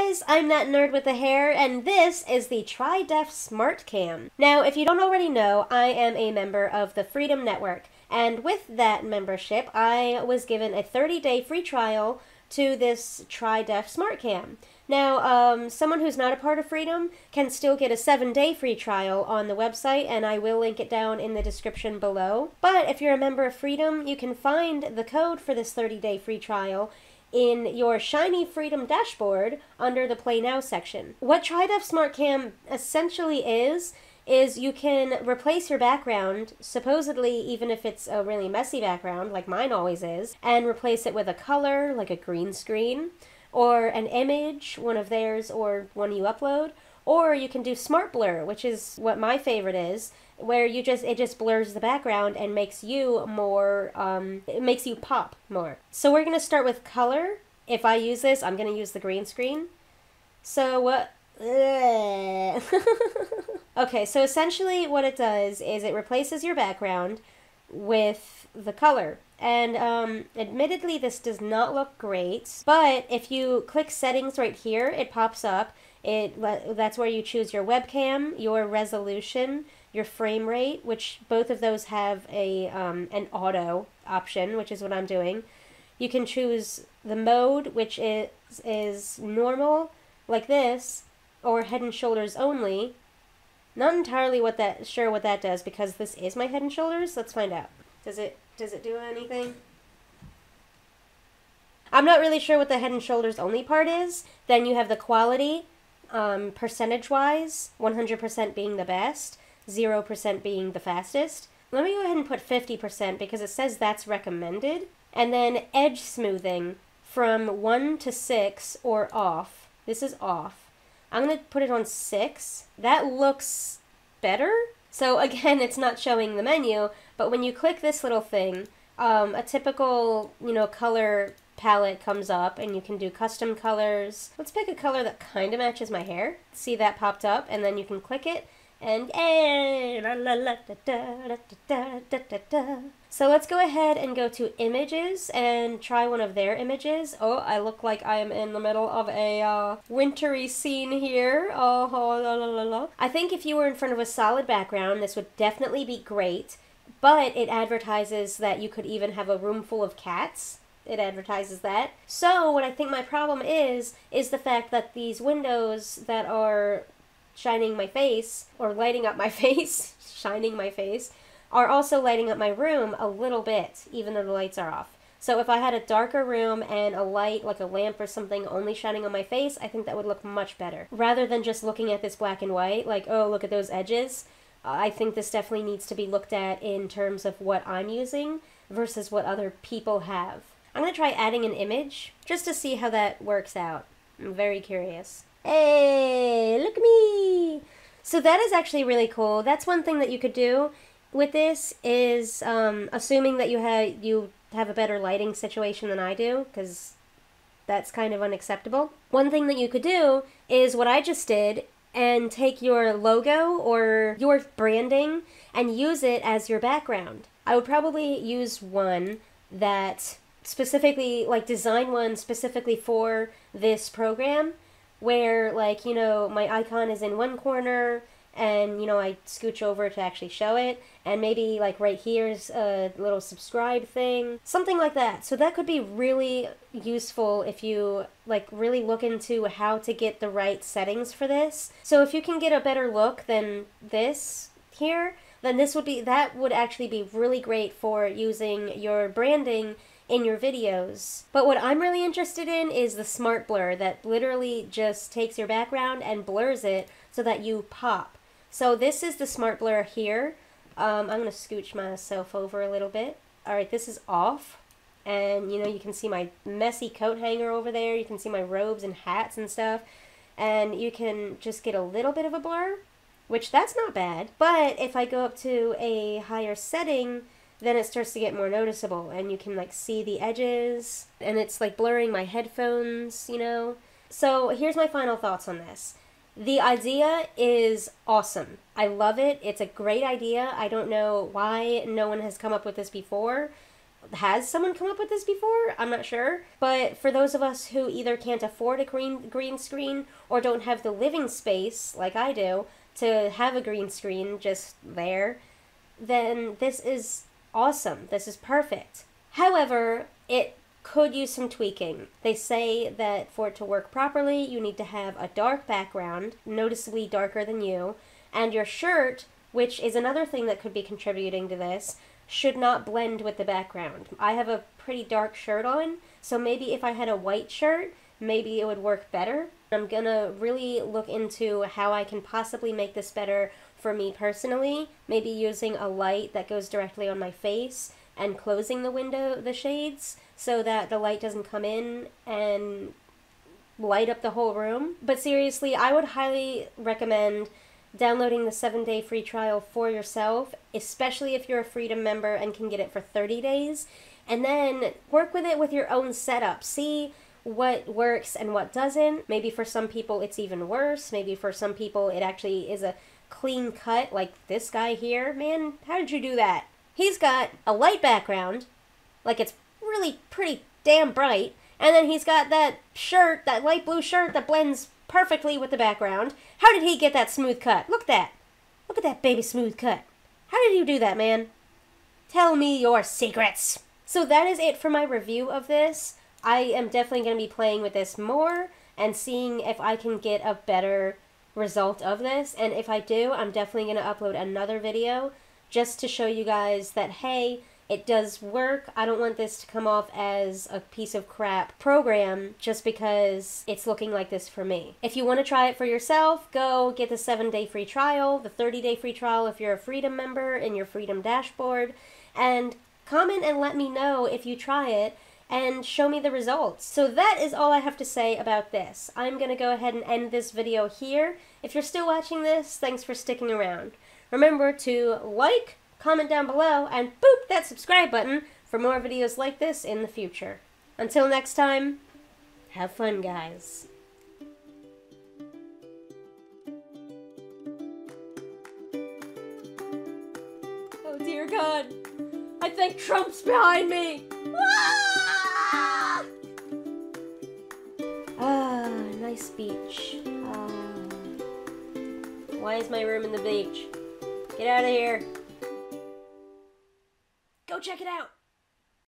guys, I'm that nerd with the hair, and this is the TriDef Smart Cam. Now, if you don't already know, I am a member of the Freedom Network, and with that membership, I was given a 30-day free trial to this TriDef Smart Cam. Now, um, someone who's not a part of Freedom can still get a seven day free trial on the website, and I will link it down in the description below. But if you're a member of Freedom, you can find the code for this 30 day free trial in your Shiny Freedom dashboard under the Play Now section. What TriDef Smart Cam essentially is, is you can replace your background, supposedly even if it's a really messy background, like mine always is, and replace it with a color, like a green screen, or an image, one of theirs, or one you upload, or you can do smart blur, which is what my favorite is, where you just it just blurs the background and makes you more um, it makes you pop more. So we're gonna start with color. If I use this, I'm gonna use the green screen. So what? okay, so essentially what it does is it replaces your background with the color. And um, admittedly, this does not look great, but if you click settings right here, it pops up. It That's where you choose your webcam, your resolution, your frame rate, which both of those have a um, an auto option, which is what I'm doing. You can choose the mode, which is, is normal, like this, or head and shoulders only. Not entirely what that sure what that does because this is my head and shoulders. Let's find out. Does it does it do anything? I'm not really sure what the head and shoulders only part is. Then you have the quality, um, percentage wise, 100% being the best. 0% being the fastest. Let me go ahead and put 50% because it says that's recommended. And then edge smoothing from 1 to 6 or off. This is off. I'm going to put it on 6. That looks better. So again, it's not showing the menu, but when you click this little thing, um, a typical, you know, color palette comes up and you can do custom colors. Let's pick a color that kind of matches my hair. See that popped up and then you can click it and so let's go ahead and go to images and try one of their images. Oh, I look like I am in the middle of a uh, wintry scene here. Oh, la, la, la, la. I think if you were in front of a solid background, this would definitely be great. But it advertises that you could even have a room full of cats it advertises that. So what I think my problem is is the fact that these windows that are shining my face or lighting up my face, shining my face, are also lighting up my room a little bit, even though the lights are off. So if I had a darker room and a light, like a lamp or something, only shining on my face, I think that would look much better. Rather than just looking at this black and white, like, oh, look at those edges, I think this definitely needs to be looked at in terms of what I'm using versus what other people have. I'm going to try adding an image just to see how that works out. I'm very curious. Hey, look at me! So that is actually really cool. That's one thing that you could do with this is um, assuming that you have you have a better lighting situation than I do, because that's kind of unacceptable. One thing that you could do is what I just did and take your logo or your branding and use it as your background. I would probably use one that specifically, like design one specifically for this program where like you know my icon is in one corner and you know I scooch over to actually show it and maybe like right here's a little subscribe thing something like that. So that could be really useful if you like really look into how to get the right settings for this. So if you can get a better look than this here then this would be that would actually be really great for using your branding in your videos. But what I'm really interested in is the smart blur that literally just takes your background and blurs it so that you pop. So this is the smart blur here. Um, I'm going to scooch myself over a little bit. Alright, this is off. And, you know, you can see my messy coat hanger over there. You can see my robes and hats and stuff. And you can just get a little bit of a blur, which that's not bad. But if I go up to a higher setting, then it starts to get more noticeable and you can like see the edges and it's like blurring my headphones, you know. So here's my final thoughts on this. The idea is awesome. I love it. It's a great idea. I don't know why no one has come up with this before. has someone come up with this before? I'm not sure. But for those of us who either can't afford a green green screen or don't have the living space like I do to have a green screen just there, then this is awesome. This is perfect. However, it could use some tweaking. They say that for it to work properly, you need to have a dark background, noticeably darker than you, and your shirt, which is another thing that could be contributing to this, should not blend with the background. I have a pretty dark shirt on, so maybe if I had a white shirt, maybe it would work better. I'm gonna really look into how I can possibly make this better for me personally, maybe using a light that goes directly on my face and closing the window, the shades, so that the light doesn't come in and light up the whole room. But seriously, I would highly recommend downloading the seven day free trial for yourself, especially if you're a Freedom member and can get it for 30 days. And then work with it with your own setup. See what works and what doesn't. Maybe for some people it's even worse. Maybe for some people it actually is a clean cut, like this guy here. Man, how did you do that? He's got a light background, like it's really pretty damn bright, and then he's got that shirt, that light blue shirt that blends perfectly with the background. How did he get that smooth cut? Look at that. Look at that baby smooth cut. How did you do that, man? Tell me your secrets. So that is it for my review of this. I am definitely going to be playing with this more and seeing if I can get a better result of this. And if I do, I'm definitely going to upload another video just to show you guys that, hey, it does work. I don't want this to come off as a piece of crap program just because it's looking like this for me. If you want to try it for yourself, go get the 7-day free trial, the 30-day free trial if you're a Freedom member in your Freedom dashboard, and comment and let me know if you try it and show me the results. So that is all I have to say about this. I'm going to go ahead and end this video here. If you're still watching this, thanks for sticking around. Remember to like, comment down below, and boop that subscribe button for more videos like this in the future. Until next time, have fun, guys. Oh dear God, I think Trump's behind me! Ah, beach. Ah. Why is my room in the beach? Get out of here. Go check it out.